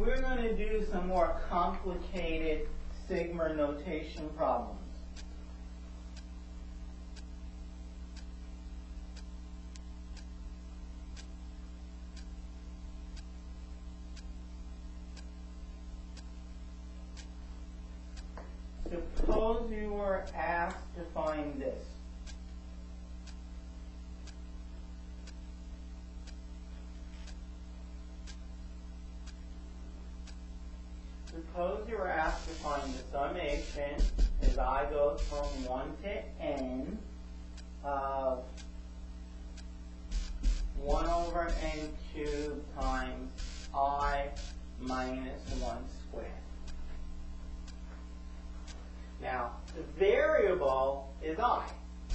we're going to do some more complicated sigma notation problems. Suppose you were asked to find this. Suppose you were asked to find the summation as i goes from 1 to n of 1 over n cubed times i minus 1 squared. Now, the variable is i.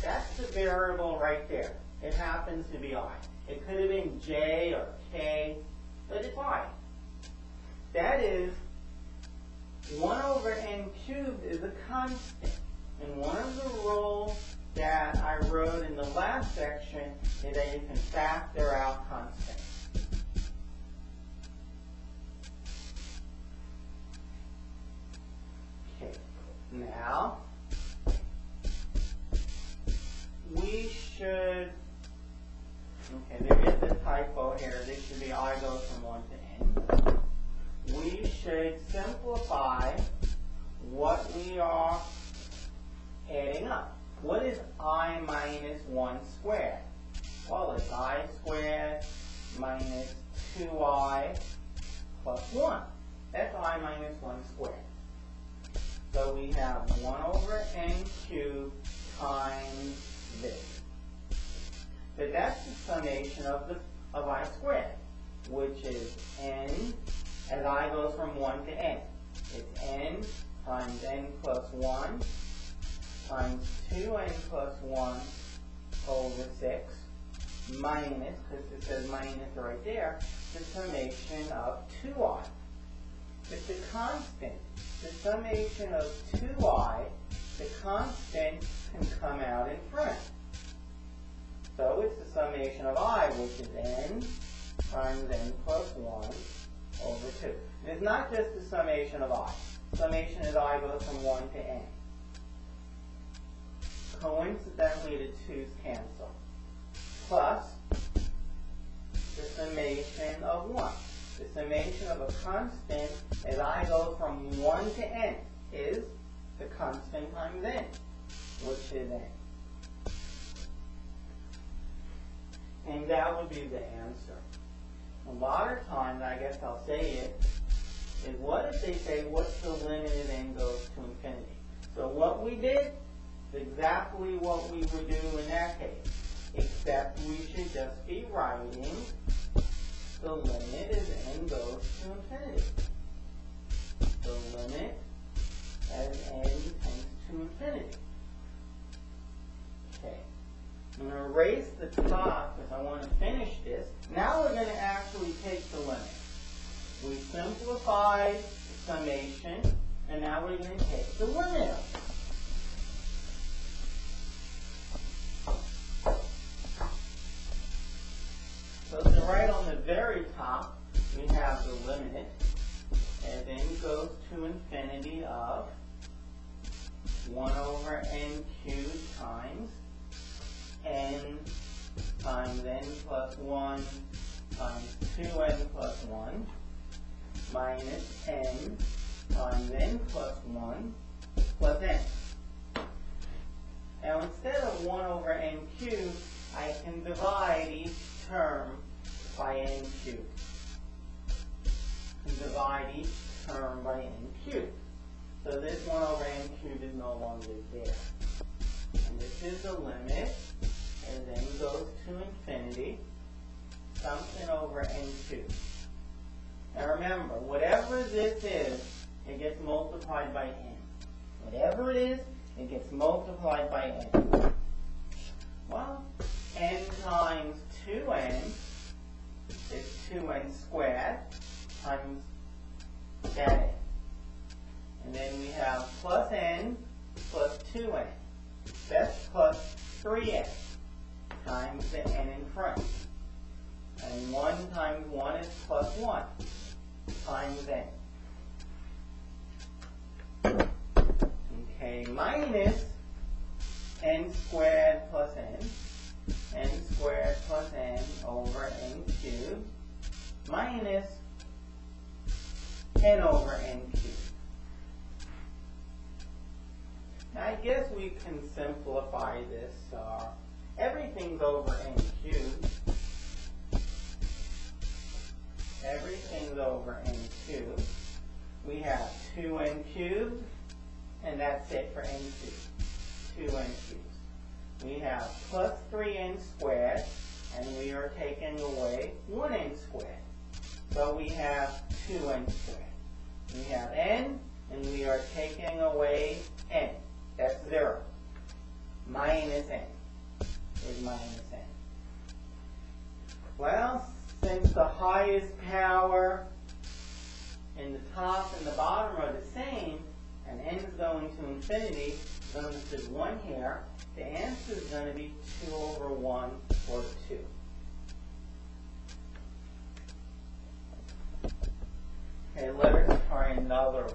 That's the variable right there. It happens to be i. It could have been j or k, but it's i. That is 1 over n cubed is a constant. And one of the rules that I wrote in the last is that you can factor out constants. Okay, now we should, okay, there is a typo here. This should be I goes from 1 to n we should simplify what we are adding up. What is i minus 1 squared? Well, it's i squared minus 2i plus 1. That's i minus 1 squared. So we have 1 over n cubed times this. But that's the summation of the of i squared, which is n as i goes from 1 to n. It's n times n plus 1 times 2n plus 1 over 6 minus, because it says minus right there, the summation of 2i. It's a constant. The summation of 2i, the constant can come out in front. So it's the summation of i, which is n times n plus 1 over 2. And it's not just the summation of i. Summation as i goes from 1 to n. Coincidentally, the 2's cancel. Plus the summation of 1. The summation of a constant as i go from 1 to n is the constant times n, which is n. And that would be the answer a lot of times, I guess I'll say it, is what if they say, what's the limit of n goes to infinity? So what we did is exactly what we would do in that case, except we should just be writing the limit as n goes to infinity. The limit as n tends to infinity. Okay. I'm going to erase the top because I want to finish this. Now we're going to actually take the limit. We simplified the summation, and now we're going to take the limit of it. Right on the very top, we have the limit, and then goes to infinity of 1 over n cubed times n times n plus 1 times 2n plus 1 minus n times n plus 1 plus n. Now instead of 1 over n cubed, I can divide each term by n cubed. And divide each term by n cubed. So this 1 over n cubed is no longer there. And this is the limit and then goes to infinity, something over n2. Now remember, whatever this is, it gets multiplied by n. Whatever it is, it gets multiplied by n. Well, n times 2n is 2n squared times n. And then we have plus n plus 2n. That's plus 3n times the n in front. And 1 times 1 is plus 1. times n. Okay, minus n squared plus n, n squared plus n over n cubed, minus n over n cubed. Now I guess we can simplify this. Uh, everything's over n cubed. Everything's over n cubed. We have 2n cubed, and that's it for n cubed. 2n cubed. We have plus 3n squared, and we are taking away 1n squared. So we have 2n squared. We have n, and we are taking away n. That's 0. Minus n is minus n. Well, since the highest power in the top and the bottom are the same, and n is going to infinity, notice there's 1 here, the answer is going to be 2 over 1 or 2. Okay, let us try another one.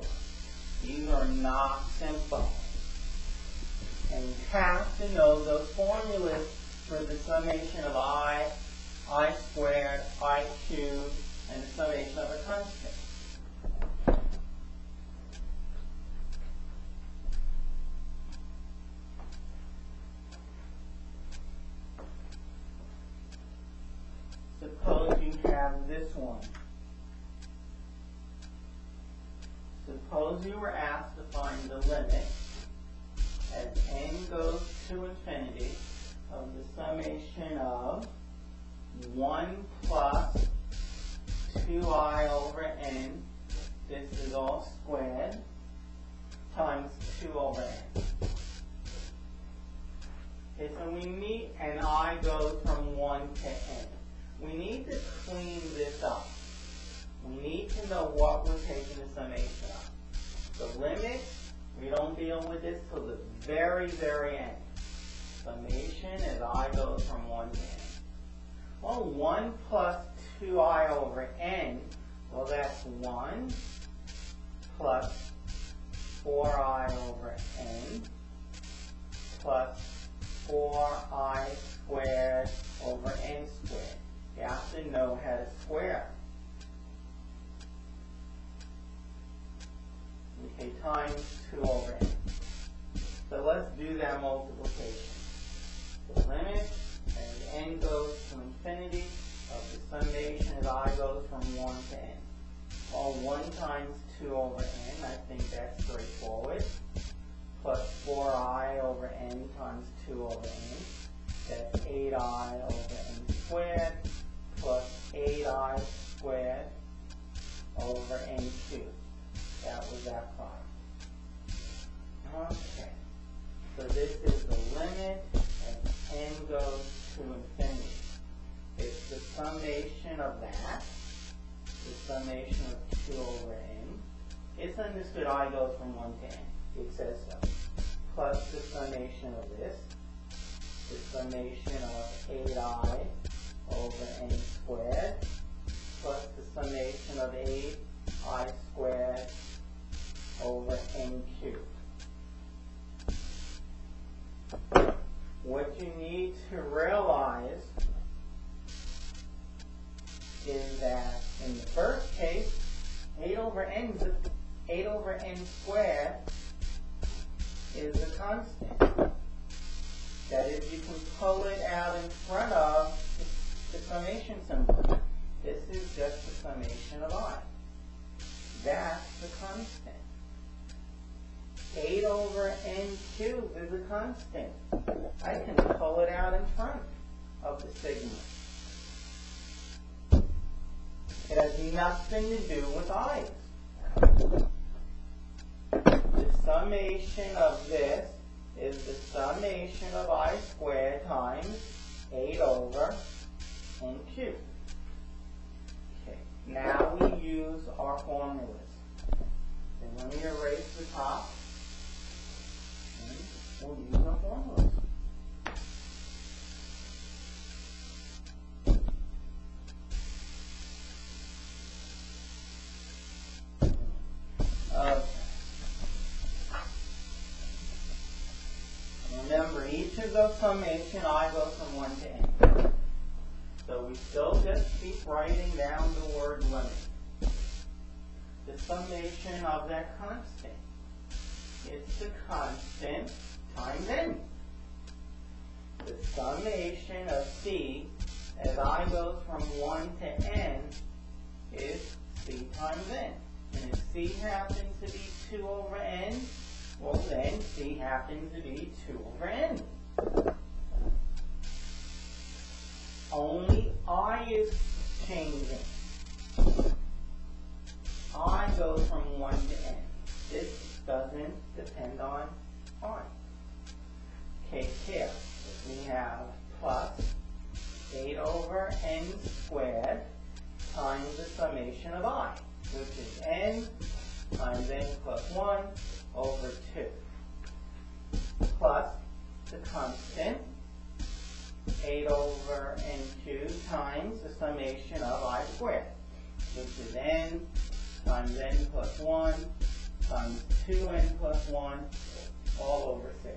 These are not simple. And you have to know those formulas for the summation of i, i squared, i cubed, and the summation of a constant. 1 plus 2i over n, this is all squared, times 2 over n. Okay, so we need, and i goes from 1 to n. We need to clean this up. We need to know what we're taking the summation of. The limit, we don't deal with this till the very, very end. Summation as i goes from 1 to n. Well, 1 plus 2i over n, well that's 1 plus 4i over n plus 4i squared over n squared. You have to know how to square. Okay, times 2 over n. So let's do that multiplication. The limit as n goes to infinity of the summation as i goes from 1 to n. Well, 1 times 2 over n, I think that's straightforward. Plus 4i over n times 2 over n. That's 8i over n squared plus 8i squared over n cubed. That was that part. Okay. So this is the limit n goes to infinity. It's the summation of that, the summation of 2 over n. It's understood i goes from 1 to n. It says so. Plus the summation of this, the summation of 8i over n squared, plus the summation of 8i squared over n cubed. What you need to realize is that in the first case, 8 over n, 8 over n squared is a constant. That is, you can pull it out in front of the, the summation symbol. This is just the summation of i. That's the constant. 8 over n cubed is a constant. I can pull it out in front of the sigma. It has nothing to do with i. The summation of this is the summation of i squared times 8 over n cubed. Those summation I goes from 1 to n. So we still just keep writing down the word limit. The summation of that constant. It's the constant times n. The summation of c as i goes from 1 to n is c times n. And if c happens to be 2 over n, well then c happens to be 2 over n. Only i is changing. i goes from 1 to n. This doesn't depend on i. Case here, we have plus 8 over n squared times the summation of i, which is n times n plus 1 over 2, plus the constant 8 over n2 times the summation of i squared, which is n times n plus 1 times 2n plus 1 all over 6.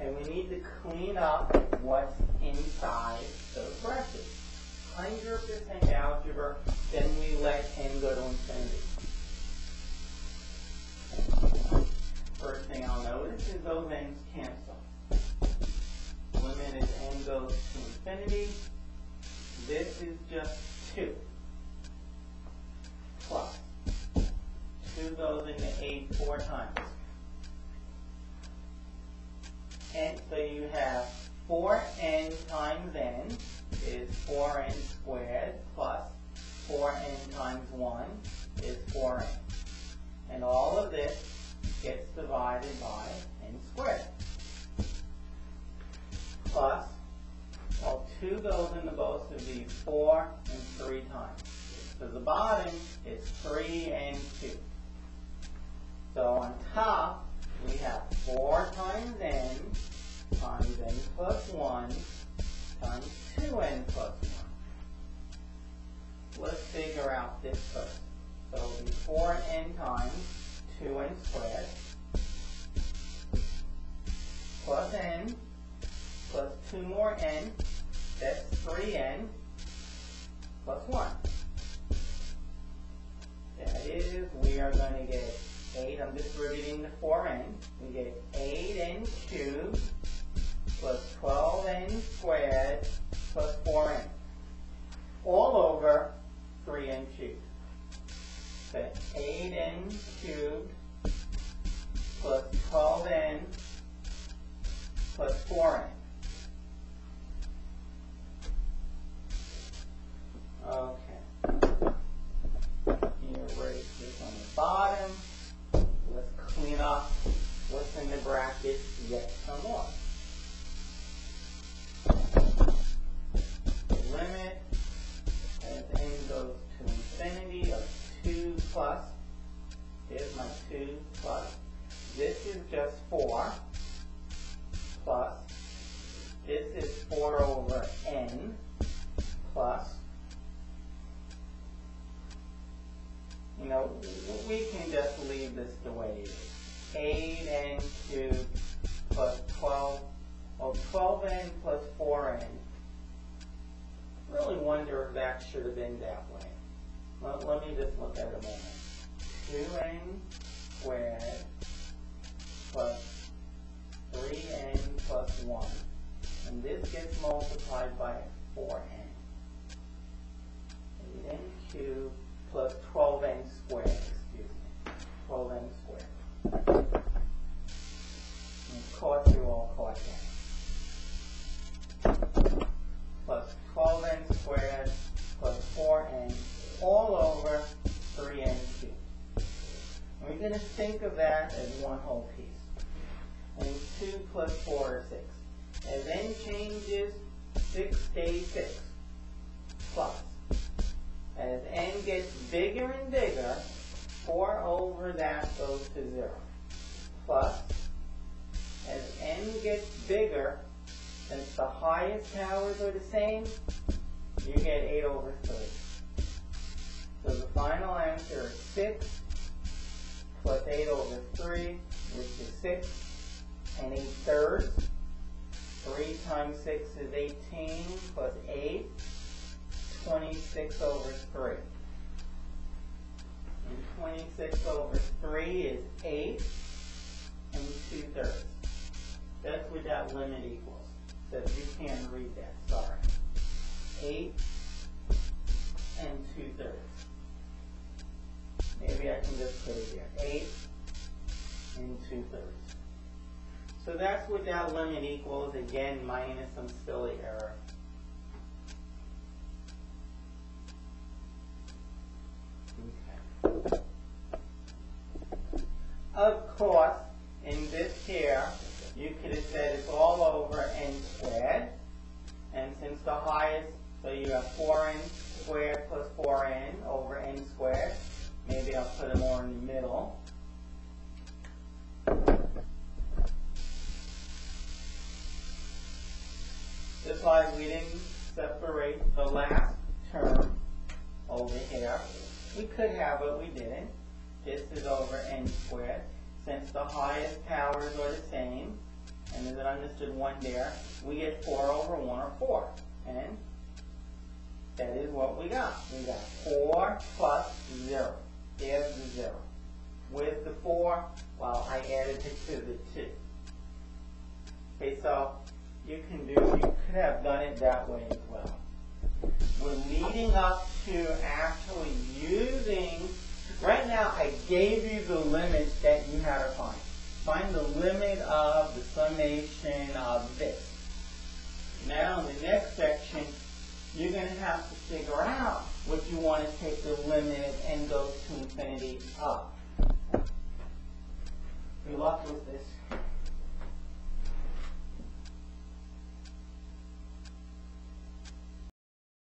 And we need to clean up what's inside those brackets. 100% algebra, then we let n go to infinity. First thing I'll notice is those n's cancel. Limit as n goes to infinity. This is just 2. Plus. 2 goes into 8 four times. And so you have 4n times n is 4n squared plus 4n times 1 is 4n. And all of this gets divided by n squared. Plus, well, 2 goes into both of these 4 and 3 times. So the bottom is 3 and 2. So on top, we have 4 times n times n plus 1 times 2n plus 1. Let's figure out this first. So it'll be 4n times 2n squared plus n plus 2 more n, that's 3n plus 1. That is, we are going to get 8, I'm distributing the 4n, we get 8n cubed plus 12n squared plus 4n, all over 3n cubed. So 8n cubed plus 12n plus 4n. Okay. You erase this on the bottom. Let's clean up what's in the bracket yet some more. Wonder if that should have been that way. Let, let me just look at a moment. 2n squared plus 3n plus 1. And this gets multiplied by 4n. 8n cubed plus 12n squared, excuse me. 12n squared. And of course all over 3n cubed. And we're going to think of that as one whole piece. And 2 plus 4 is 6. As n changes, 6 stays 6. Plus. As n gets bigger and bigger, 4 over that goes to 0. Plus, as n gets bigger, since the highest powers are the same, you get 8 over 3. So the final answer is 6 plus 8 over 3, which is 6, and 8 thirds. 3 times 6 is 18 plus 8, 26 over 3. And 26 over 3 is 8 and 2 thirds. That's what that limit equals. So you can't read that, sorry. 8 and 2 thirds. Maybe I can just put it there. 8 and 2 thirds. So that's what that limit equals, again, minus some silly error. Okay. Of course, in this here, you could have said it's all over n squared. And since the highest, so you have 4n squared plus 4n over n squared. Maybe I'll put it more in the middle. Just like we didn't separate the last term over here. We could have, but we didn't. This is over n squared. Since the highest powers are the same, and there's an understood 1 there, we get 4 over 1 or 4. And that is what we got. We got 4 plus 0. There's the 0. With the 4, well, I added it to the 2. Okay, so you can do, you could have done it that way as well. We're leading up to actually using, right now I gave you the limits that you had to find. Find the limit of the summation of this. Now in the next section, you're going to have to figure out what you want to take the limit and go to infinity up. Good luck with this.